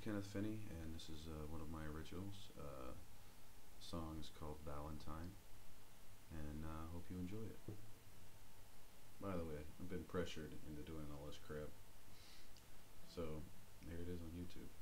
Kenneth Finney, and this is uh, one of my originals. Uh, song is called Valentine, and I uh, hope you enjoy it. By the way, I've been pressured into doing all this crap, so here it is on YouTube.